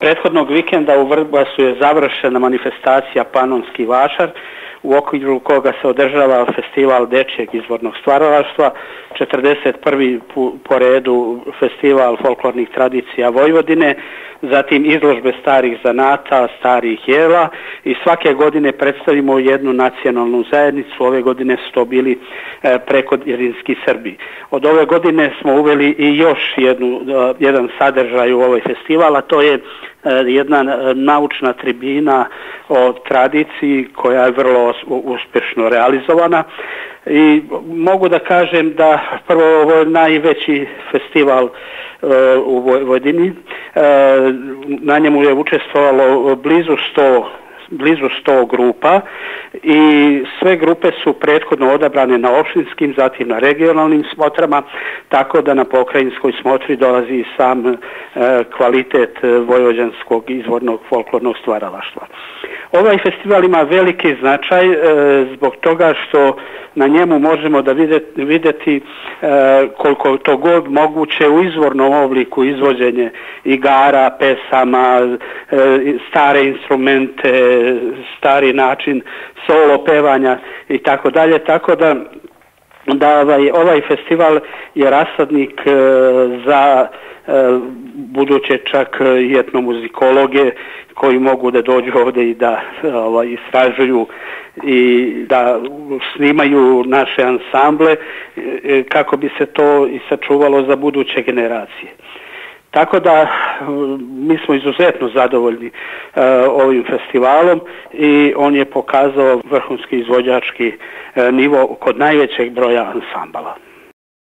Prethodnog vikenda u Vrbasu je završena manifestacija Panonski vašar u okviru koga se održava festival dečjeg izvornog stvaralaštva, 41. po redu festival folklornih tradicija Vojvodine, zatim izložbe starih zanata, starih jela i svake godine predstavimo jednu nacionalnu zajednicu, ove godine su to bili e, prekodjerinski Srbi. Od ove godine smo uveli i još jednu, e, jedan sadržaj u ovoj festival, a to je e, jedna e, naučna tribina o tradiciji koja je vrlo uspješno realizovana i mogu da kažem da prvo ovo je najveći festival e, u Vojvodini. E, na njemu je učestvovalo blizu 100 blizu 100 grupa i sve grupe su prethodno odabrane na opštinskim, zatim na regionalnim smotrama, tako da na pokrajinskoj smotri dolazi sam e, kvalitet e, vojvođanskog izvornog folklornog stvaralaštva. Ovaj festival ima veliki značaj e, zbog toga što na njemu možemo da videti, videti e, koliko to god moguće u izvornom obliku izvođenje igara, pesama, e, stare instrumente, stari način solo pevanja i tako dalje, tako da da ovaj, ovaj festival je rasadnik e, za E, buduće čak i etnomuzikologe koji mogu da dođu ovde i da ovaj, istražuju i da snimaju naše ansamble e, kako bi se to i sačuvalo za buduće generacije. Tako da mi smo izuzetno zadovoljni e, ovim festivalom i on je pokazao vrhunski izvođački e, nivo kod najvećeg broja ansambala.